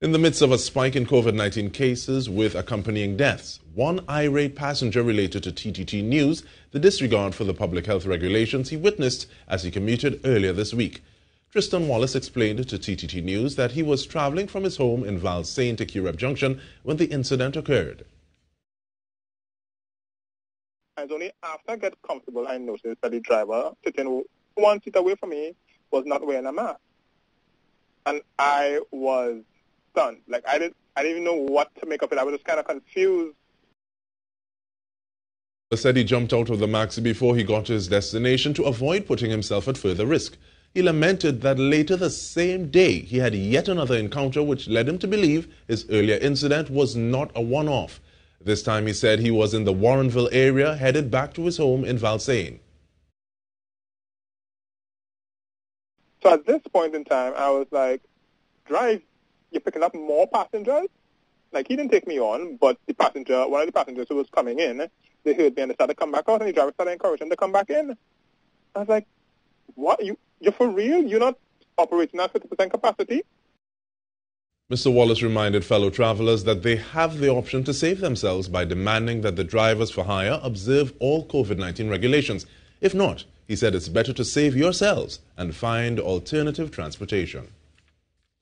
In the midst of a spike in COVID 19 cases with accompanying deaths, one irate passenger related to TTT News the disregard for the public health regulations he witnessed as he commuted earlier this week. Triston Wallace explained to TTT News that he was traveling from his home in Valsayn to Curepe Junction when the incident occurred. And only after I get comfortable, I noticed that the driver sitting one seat away from me was not wearing a mask. And I was stunned. Like I didn't, I didn't even know what to make of it. I was just kind of confused. He said he jumped out of the maxi before he got to his destination to avoid putting himself at further risk. He lamented that later the same day he had yet another encounter which led him to believe his earlier incident was not a one-off. This time he said he was in the Warrenville area headed back to his home in Valsayn. So at this point in time, I was like, drive, you're picking up more passengers? Like, he didn't take me on, but the passenger, one of the passengers who was coming in, they heard me and they started to come back out, and the driver started encouraging them to come back in. I was like, what? You, you're for real? You're not operating at 50% capacity? Mr. Wallace reminded fellow travelers that they have the option to save themselves by demanding that the drivers for hire observe all COVID 19 regulations. If not, he said it's better to save yourselves and find alternative transportation.